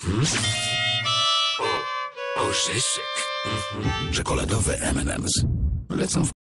Hmm? Mhm. Czekoladowe M&M's. Lecą w